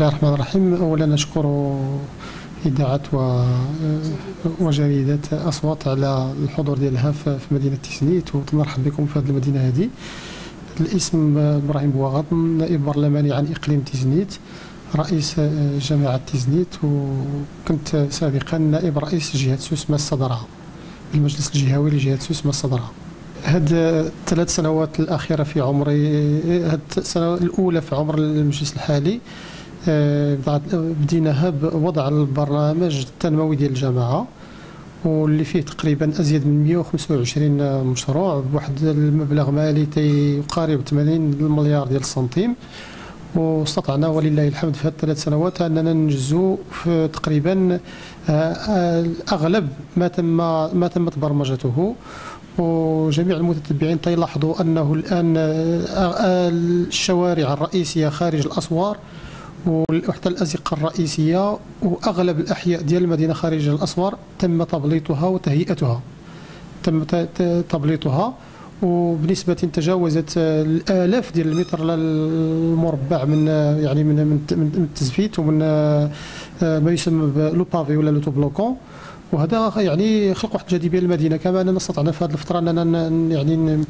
الله الرحمن الرحيم. أولا نشكر إذاعة و وجريدة أصوات على الحضور ديالها في مدينة تيزنيت وتنرحب بكم في هذه المدينة هذه. الاسم إبراهيم بواغضن نائب برلماني عن إقليم تيزنيت رئيس جماعة تيزنيت وكنت سابقا نائب رئيس جهة سوس ماس صدرها المجلس الجهوي لجهة سوس ماس صدرها هاد الثلاث سنوات الأخيرة في عمري هاد السنة الأولى في عمر المجلس الحالي بديناها بوضع البرنامج التنموي ديال الجامعة واللي فيه تقريبا أزيد من 125 مشروع بواحد المبلغ مالي يقارب 80 مليار ديال السنتيم. واستطعنا ولله الحمد في هذه الثلاث سنوات أننا ننجزوا في تقريبا آه، آه، أغلب ما تم ما تمت برمجته. وجميع المتتبعين تلاحظوا أنه الآن الشوارع الرئيسية خارج الأسوار وحتى الأزقة الرئيسية وأغلب الأحياء ديال المدينة خارج الأسوار تم تبليطها وتهيئتها. تم تبليطها وبنسبة تجاوزت الآلاف ديال المتر المربع من يعني من من التزفيت ومن ما يسمى لو بافي ولا لو بلوكون وهذا يعني خلق واحد الجاذبية للمدينة كما أننا استطعنا في هذه الفترة أننا يعني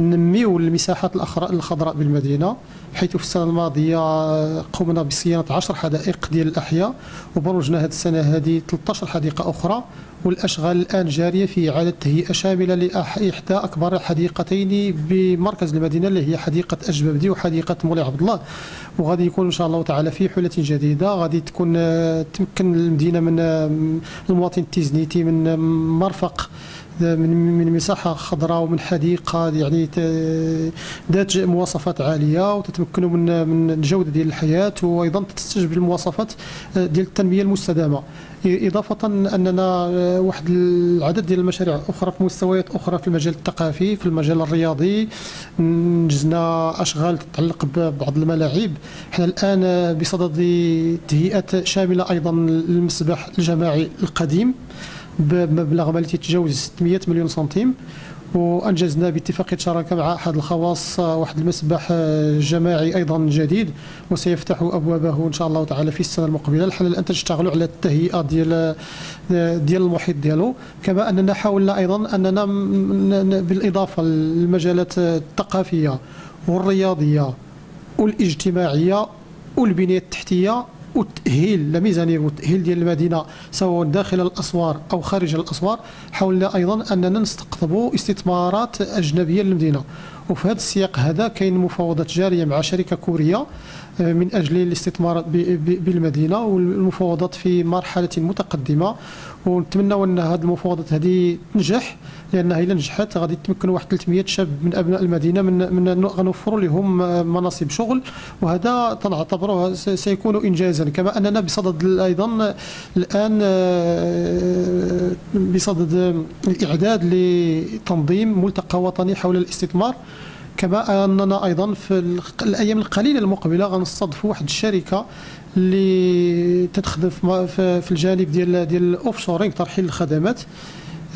ننميو المساحات الخضراء بالمدينة حيث في السنة الماضية قمنا بصيانة 10 حدائق ديال الأحياء وبرجنا هذه السنة هذه 13 حديقة أخرى والأشغال الآن جارية في إعادة تهيئة شاملة لاحدى أكبر حديقتين بمركز المدينة اللي هي حديقة اجبابدي وحديقة مولاي عبد الله. وغادي يكون إن شاء الله تعالى في حلة جديدة غادي تكون تمكن المدينة من المواطن التيزنيتي من مرفق من من مساحة خضراء ومن حديقة يعني ذات مواصفات عالية وتتمكنوا من من الجودة ديال الحياة وأيضا تستجب المواصفات آه، ديال التنمية المستدامة. إضافة أننا آه، واحد العدد ديال المشاريع أخرى في مستويات أخرى في المجال الثقافي في المجال الرياضي نجزنا أشغال تتعلق ببعض الملاعب. إحنا الآن بصدد تهيئة شاملة أيضا للمسبح الجماعي القديم. بمبلغ مالي يتجاوز 600 مليون سنتيم وأنجزنا باتفاقيه شراكه مع أحد الخواص واحد المسبح جماعي أيضا جديد وسيفتح أبوابه إن شاء الله تعالى في السنة المقبلة الحل الان تشتغلوا على التهيئة ديال ديال المحيط ديالو. كما أننا حاولنا أيضا أننا بالإضافة للمجالات الثقافية والرياضية والإجتماعية والبنية التحتية والتاهيل الميزانيه والتاهيل ديال المدينة سواء داخل الأسوار أو خارج الأسوار حاولنا أيضا أننا نستقطبوا استثمارات أجنبية للمدينة. وفي هذا السياق هذا كاين مفاوضات جارية مع شركة كورية من أجل الاستثمار بالمدينة والمفاوضات في مرحلة متقدمة. ونتمنى أن هذه المفاوضات هذه تنجح لأنها إلا نجحت غادي تمكن واحد 300 شاب من أبناء المدينة من من غنوفروا لهم مناصب شغل وهذا تنعتبره سيكون انجازا. كما أننا بصدد أيضا الآن آه، بصدد الإعداد لتنظيم ملتقى وطني حول الاستثمار. كما أننا أيضا في الأيام القليلة المقبلة غنستضيفوا واحد الشركة اللي تتخدم في الجانب ديال ديال ال offshoring ترحيل الخدمات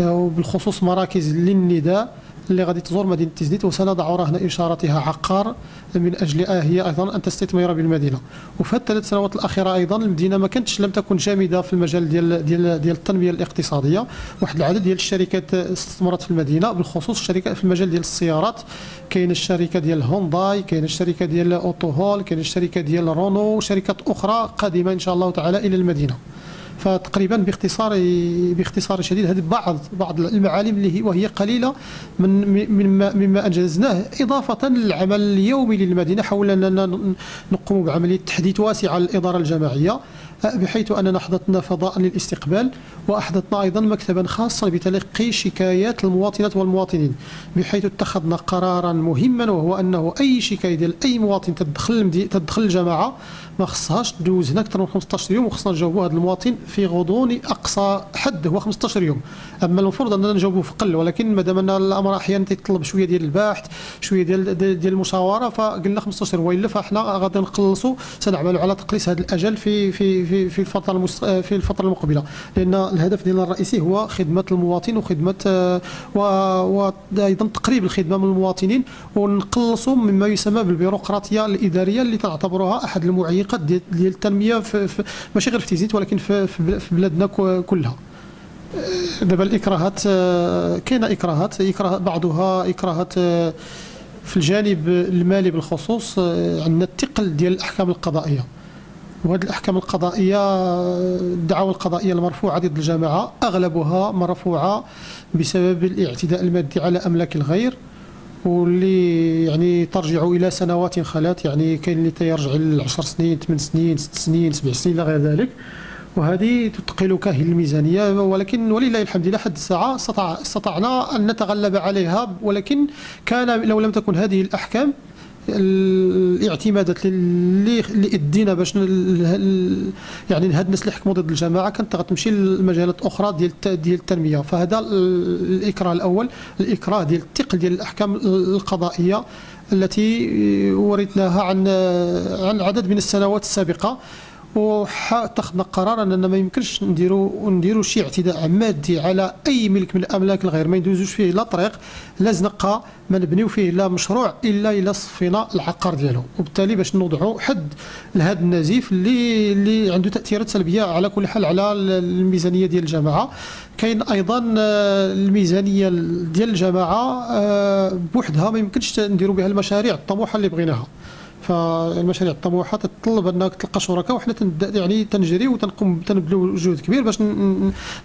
آه، وبالخصوص مراكز للنداء. اللي غادي تزور مدينة تيزنيت وسنضع رهن إشارتها عقار من أجل هي أيضا أن تستثمر بالمدينة. وفي الثلاث سنوات الأخيرة أيضا المدينة ما كانتش لم تكن جامدة في المجال ديال ديال ديال التنمية الاقتصادية. واحد العدد ديال الشركات استثمرت في المدينة بالخصوص الشركات في المجال ديال السيارات. كاين الشركة ديال هونداي كاين الشركة ديال Auto Hall كاين الشركة ديال رونو وشركات أخرى قادمة إن شاء الله تعالى إلى المدينة. فتقريبا باختصار باختصار شديد هذه بعض بعض المعالم اللي هي وهي قليلة من مما مما أنجزناه إضافة للعمل اليومي للمدينة حول أننا نقوم بعملية تحديث واسعة للإدارة الجماعية. بحيث أننا أحدثنا فضاء للاستقبال وأحدثنا أيضا مكتبا خاصا بتلقي شكايات المواطنات والمواطنين بحيث اتخذنا قرارا مهما وهو أنه أي شكاية ديال أي مواطن تدخل تدخل الجماعة ما خصهاش تدوز هنا أكثر من 15 يوم وخصنا نجاوبوا هذا المواطن في غضون أقصى حد هو 15 يوم. أما المفروض أننا نجاوبوا في قل ولكن مادام أن الأمر أحيانا تيطلب شوية ديال البحث شوية ديال ديال المشاورة فقلنا 15 وإلا فإحنا غادي نقلصوا سنعمل على تقليص هذا الأجل في في في في في الفترة في الفترة المقبلة. لأن الهدف ديالنا الرئيسي هو خدمة المواطن وخدمة وأيضا تقريب الخدمة من المواطنين ونقلصوا مما يسمى بالبيروقراطية الإدارية اللي تعتبرها أحد المعيقات ديال التنمية في ماشي غير في تيزيت ولكن في, في بلادنا كلها. دابا الإكراهات كاينة إكراهات اكراه بعضها إكراهات في الجانب المالي بالخصوص عندنا الثقل ديال الأحكام القضائية. وهذه الأحكام القضائية الدعاوى القضائية المرفوعة ضد الجماعة أغلبها مرفوعة بسبب الاعتداء المادي على أملاك الغير واللي يعني ترجع إلى سنوات خلات يعني كاين اللي تيرجع ل 10 سنين 8 سنين 6 سنين 7 سنين إلى غير ذلك. وهذه تثقل كاهل الميزانية ولكن ولله الحمد لله حد الساعة استطعنا أن نتغلب عليها ولكن كان لو لم تكن هذه الأحكام الاعتمادات اللي اللي ادينا باش يعني هاد الناس اللي حكموا ضد الجماعة كانت غتمشي لمجالات أخرى ديال ديال التنمية. فهذا الإكراه الأول الإكراه ديال الثقل ديال الأحكام القضائية التي ورثناها عن عن عدد من السنوات السابقة. واتخذنا قرار اننا ما يمكنش نديروا نديروا شي اعتداء مادي على أي ملك من الأملاك الغير ما يدوزوش فيه لا طريق لا زنقة ما نبنيو فيه لا مشروع إلا الا صفينا العقار ديالو. وبالتالي باش نوضعوا حد لهذا النزيف اللي اللي عنده تأثيرات سلبية على كل حال على الميزانية ديال الجماعة. كاين أيضا آه، الميزانية ديال الجماعة آه، بوحدها ما يمكنش نديروا بها المشاريع الطموحة اللي بغيناها. فالمشاريع الطموحه تتطلب أنك تلقى شركاء وحنا يعني تنجري وتنقوم تنبذلوا جهد كبير باش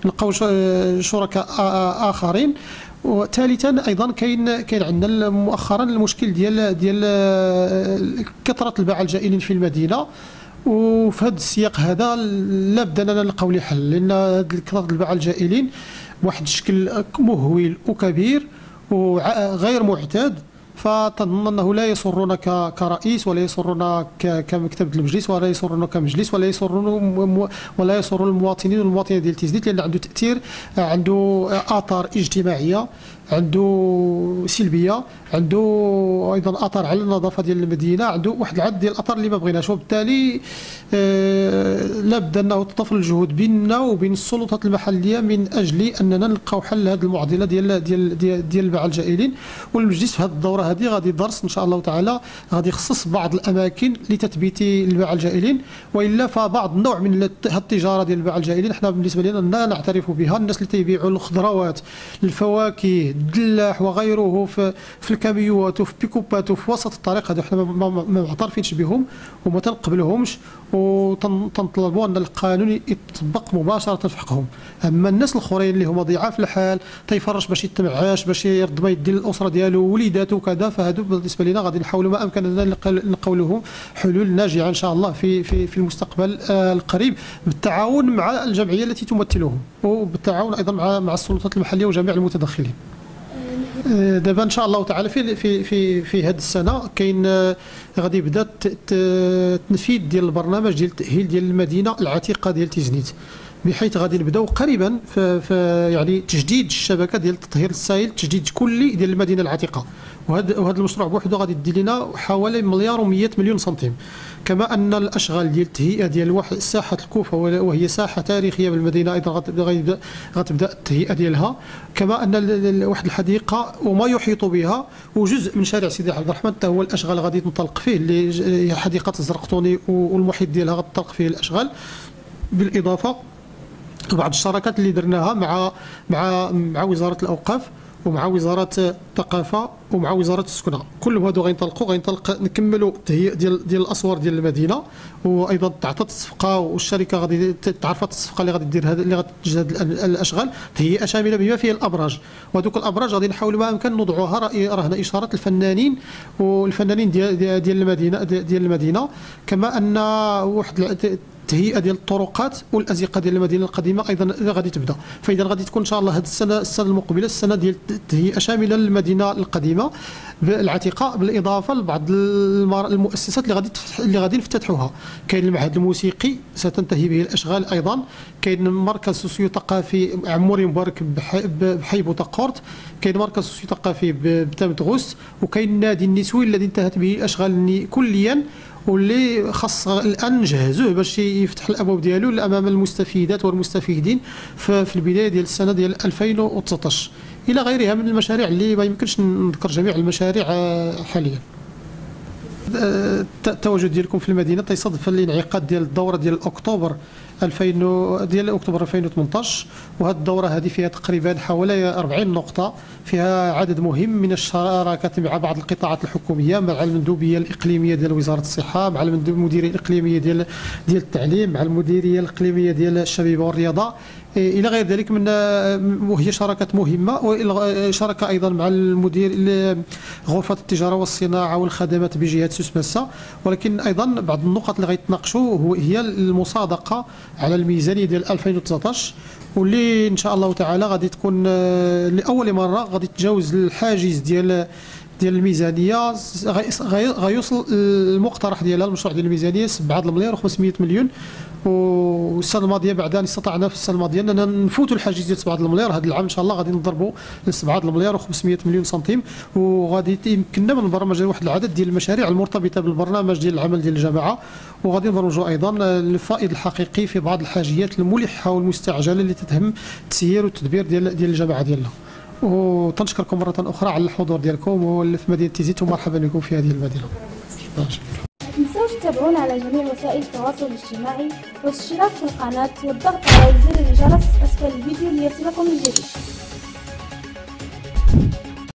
نلقاو شركاء آخرين. وثالثا أيضا كاين كاين عندنا مؤخرا المشكل ديال ديال كثرة الباعة الجائلين في المدينة. وفي هذا السياق هذا لابد أننا نلقاو له حل لأن كثرة الباعة الجائلين بواحد الشكل مهول وكبير وغير معتاد. فظن أنه لا يسرنا كرئيس ولا يسرنا كمكتبة المجلس ولا يسرنا كمجلس ولا يسرنا ولا يسر المواطنين والمواطنين ديال تيزنيت لأن عنده تأثير عنده آثار اجتماعية. عنده سلبية عنده أيضا اثر على النظافة ديال المدينة عنده واحد العدد ديال الاثار اللي ما بغيناش. وبالتالي آه لابد أنه تطفل الجهود بيننا وبين السلطات المحلية من أجل أننا نلقاو حل لهذه المعضلة ديال ديال ديال, ديال الجائلين. والمجلس في هذه الدورة هذه غادي يدرس إن شاء الله تعالى غادي يخصص بعض الأماكن لتثبيت الباعه الجائلين. وإلا فبعض النوع من التجارة ديال الباعه الجائلين إحنا بالنسبة لنا لا نعترف بها. الناس اللي تيبيعوا الخضروات الفواكه الدلاح وغيره في في الكاميوات وفي بيكوبات وفي وسط الطريق. هذو حنا ما معترفينش بهم وما تنقبلهمش وتنطلبوا أن القانون يطبق مباشرة في حقهم. أما الناس الآخرين اللي هما ضعاف الحال تيفرش باش يتمعاش باش يرد ما يدي الاسره ديالو وليداته وكذا فهادو بالنسبة لنا غادي نحاولوا ما امكننا نلقاو لهم حلول ناجعة إن شاء الله في في في المستقبل آه، القريب بالتعاون مع الجمعية التي تمثلهم وبالتعاون أيضا مع مع السلطات المحلية وجميع المتدخلين. دابا ان شاء الله تعالى في في في في هذه السنة كاين آه، غادي يبدا التنفيذ ديال البرنامج ديال التأهيل ديال المدينة العتيقة ديال تيزنيت بحيث غادي نبداو قريبا في, يعني تجديد الشبكة ديال التطهير السائل تجديد كلي ديال المدينة العتيقة. وهذا وهذا المشروع بوحده غادي يدي لنا حوالي مليار و100 مليون سنتيم. كما أن الأشغال ديال التهيئه ديال ساحة الكوفة وهي ساحة تاريخية بالمدينة أيضا غتبدأ التهيئة ديالها. كما أن واحد الحديقة وما يحيط بها وجزء من شارع سيدي عبد الرحمن حتى هو الأشغال غادي تنطلق فيه اللي حديقة الزرقطوني والمحيط ديالها غتطلق فيه الأشغال. بالإضافة بعض الشراكات اللي درناها مع مع مع وزارة الأوقاف ومع وزارة الثقافة ومع وزارة السكنة. كلهم هادو غينطلقوا غينطلق نكملوا التهيئ ديال ديال الأسوار ديال المدينة. وأيضا تعطات الصفقه والشركة غادي تعرفت الصفقه اللي غادي دير هذا اللي غادي تجهد الأشغال. تهيئه شامله بما فيه الأبراج. وهذوك الأبراج غادي نحاولوا ما أمكن نوضعوها. رهن اشارات الفنانين والفنانين ديال ديال المدينة ديال المدينة. كما أن واحد التهيئه ديال الطرقات والأزقة ديال المدينة القديمة أيضا غادي تبدأ. فإذا غادي تكون إن شاء الله هذه السنة السنة المقبلة السنة ديال التهيئة شاملة للمدينة القديمة العتيقه بالإضافة لبعض المؤسسات اللي غادي اللي غادي نفتتحوها. كاين المعهد الموسيقي ستنتهي به الأشغال أيضا. كاين مركز سوسيو ثقافي عموري مبارك بحي بوتاقورت كاين مركز سوسيو ثقافي بتامت غوس وكاين النادي النسوي الذي انتهت به الاشغال كليا واللي خاص الآن نجهزوه باش يفتح الأبواب ديالو امام المستفيدات والمستفيدين في البداية ديال السنة ديال 2019 إلى غيرها من المشاريع اللي ما يمكنش نذكر جميع المشاريع آه، حاليا. التواجد ديالكم في المدينة تيصادف الانعقاد ديال الدورة ديال أكتوبر 2000 ديال أكتوبر 2018 وهذه الدورة هذه فيها تقريبا حوالي 40 نقطة. فيها عدد مهم من الشراكات مع بعض القطاعات الحكومية مع المندوبية الإقليمية ديال وزارة الصحة مع المديرية الإقليمية ديال ديال التعليم مع المديرية الإقليمية ديال الشبيبه والرياضة. إلى غير ذلك من وهي شراكات مهمة. وشراكه أيضا مع المدير غرفة التجارة والصناعة والخدمات بجهة سوسماسا ولكن أيضا بعض النقط اللي غيتناقشوا هي المصادقة على الميزانية ديال 2019 واللي إن شاء الله تعالى غادي تكون لأول مرة غادي تجاوز الحاجز ديال ديال الميزانية غيوصل المقترح ديالها المشروع ديال الميزانية 7 مليار و500 مليون. والسنة الماضية بعد ان استطعنا في السنة الماضية أننا نفوتوا الحاجز ديال 7 المليار. هذا العام إن شاء الله غادي نضربوا ل 7 المليار و500 مليون سنتيم. وغادي يمكننا من نبرمج واحد العدد ديال المشاريع المرتبطة بالبرنامج ديال العمل ديال الجماعه وغادي نبرمجوا أيضا الفائض الحقيقي في بعض الحاجيات الملحة والمستعجلة اللي تتهم التسيير والتدبير ديال ديال الجماعه ديالنا. وتنشكركم مرة أخرى على الحضور ديالكم واللي في مدينة تيزيت ومرحبا بكم في هذه المدينة. ما تنسوش تتابعونا على جميع وسائل التواصل الاجتماعي والاشتراك في القناة والضغط على زر الجرس أسفل الفيديو ليصلكم الجديد